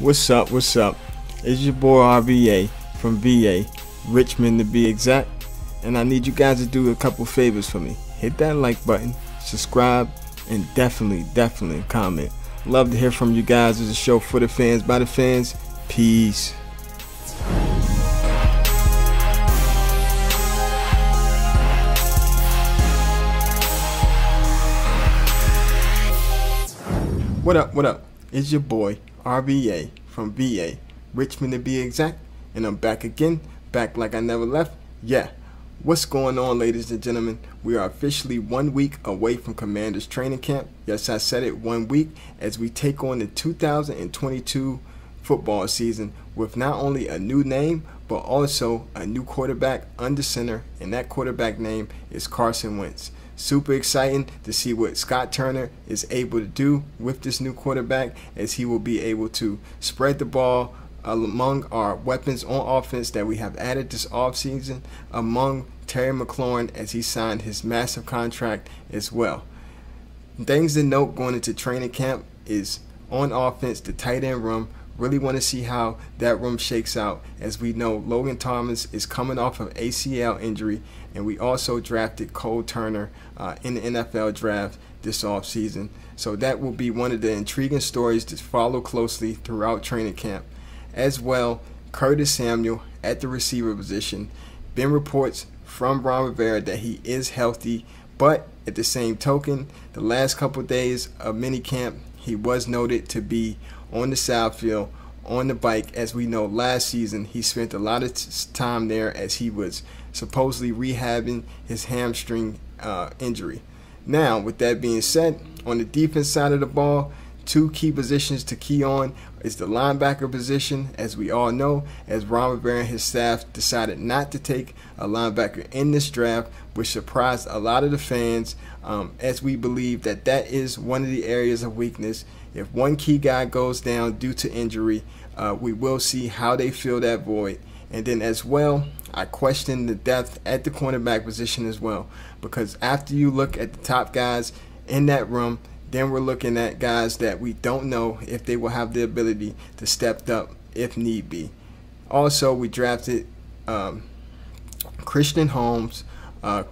What's up? What's up? It's your boy RVA from VA, Richmond to be exact. And I need you guys to do a couple favors for me. Hit that like button, subscribe, and definitely, definitely comment. Love to hear from you guys. It's a show for the fans, by the fans. Peace. What up, what up? It's your boy, RVA from VA, Richmond to be exact, and I'm back again, back like I never left. Yeah. What's going on, ladies and gentlemen? We are officially one week away from Commanders training camp. Yes, I said it one week as we take on the 2022 football season with not only a new name, but also a new quarterback under center, and that quarterback name is Carson Wentz. Super exciting to see what Scott Turner is able to do with this new quarterback as he will be able to spread the ball among our weapons on offense that we have added this offseason among Terry McLaurin as he signed his massive contract as well. Things to note going into training camp is on offense, the tight end room. Really want to see how that room shakes out as we know Logan Thomas is coming off of ACL injury and we also drafted Cole Turner uh, in the NFL draft this offseason. So that will be one of the intriguing stories to follow closely throughout training camp. As well, Curtis Samuel at the receiver position. Been reports from Ron Rivera that he is healthy, but at the same token, the last couple of days of minicamp, he was noted to be on the south field on the bike. As we know, last season he spent a lot of time there as he was supposedly rehabbing his hamstring uh, injury. Now, with that being said, on the defense side of the ball, two key positions to key on is the linebacker position, as we all know, as Ron Rivera and his staff decided not to take a linebacker in this draft, which surprised a lot of the fans, um, as we believe that that is one of the areas of weakness. If one key guy goes down due to injury, uh, we will see how they fill that void. And then as well, I question the depth at the cornerback position as well. Because after you look at the top guys in that room, then we're looking at guys that we don't know if they will have the ability to step up if need be. Also, we drafted um, Christian Holmes, uh,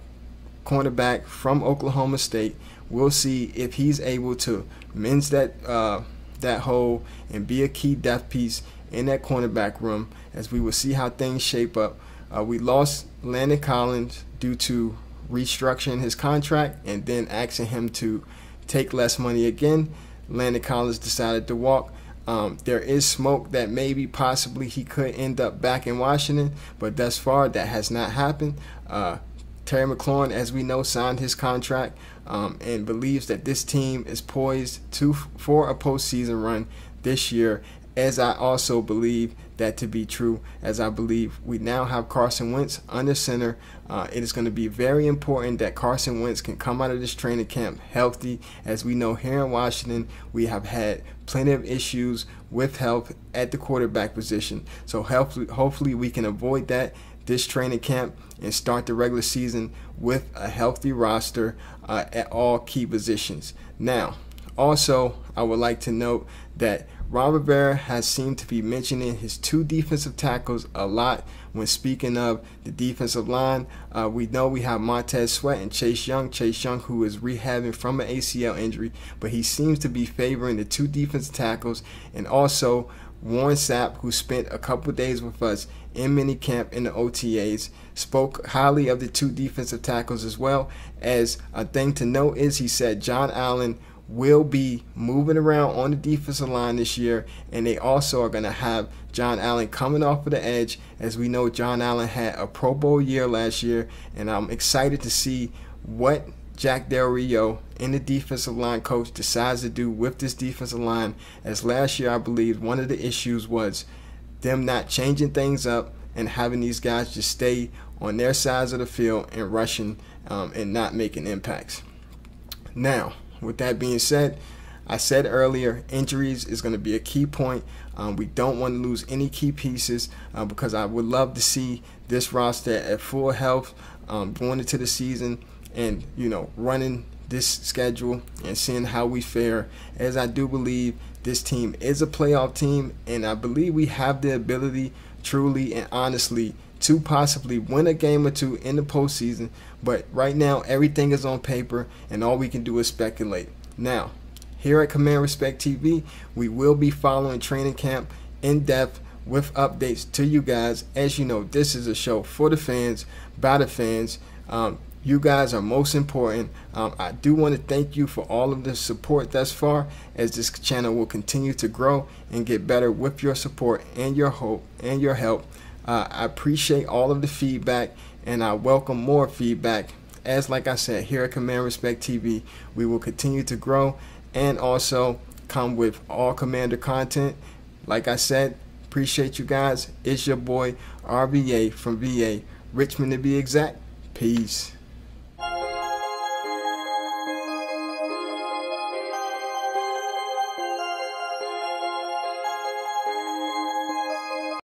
cornerback from Oklahoma State. We'll see if he's able to mend that uh, that hole and be a key depth piece in that cornerback room. As we will see how things shape up uh, we lost Landon Collins due to restructuring his contract and then asking him to take less money again. Landon Collins decided to walk. Um, there is smoke that maybe possibly he could end up back in Washington, but thus far that has not happened. Uh, Terry McLaurin, as we know, signed his contract um, and believes that this team is poised to for a postseason run this year as I also believe that to be true, as I believe we now have Carson Wentz under center. Uh, it is going to be very important that Carson Wentz can come out of this training camp healthy. As we know here in Washington, we have had plenty of issues with health at the quarterback position. So hopefully, hopefully we can avoid that this training camp and start the regular season with a healthy roster uh, at all key positions. Now, also, I would like to note that Ron Rivera has seemed to be mentioning his two defensive tackles a lot when speaking of the defensive line. Uh, we know we have Montez Sweat and Chase Young. Chase Young, who is rehabbing from an ACL injury, but he seems to be favoring the two defensive tackles and also Warren Sapp, who spent a couple days with us in minicamp in the OTAs, spoke highly of the two defensive tackles as well. As a thing to note is he said John Allen will be moving around on the defensive line this year, and they also are going to have John Allen coming off of the edge. As we know, John Allen had a Pro Bowl year last year, and I'm excited to see what Jack Del Rio and the defensive line coach decides to do with this defensive line. As last year, I believe one of the issues was them not changing things up and having these guys just stay on their sides of the field and rushing um, and not making impacts. Now, with that being said, I said earlier, injuries is going to be a key point. Um, we don't want to lose any key pieces uh, because I would love to see this roster at full health um, going into the season and, you know, running this schedule and seeing how we fare as I do believe This team is a playoff team, and I believe we have the ability, truly and honestly, to possibly win a game or two in the postseason. But right now, everything is on paper, and all we can do is speculate. Now, here at Command Respect TV, we will be following training camp in depth with updates to you guys. As you know, this is a show for the fans, by the fans. Um, you guys are most important. Um, I do want to thank you for all of the support thus far as this channel will continue to grow and get better with your support and your hope and your help. Uh, I appreciate all of the feedback and I welcome more feedback. As like I said, here at Command Respect TV, we will continue to grow and also come with all Commander content. Like I said, appreciate you guys. It's your boy RVA from VA, Richmond to be exact. Peace.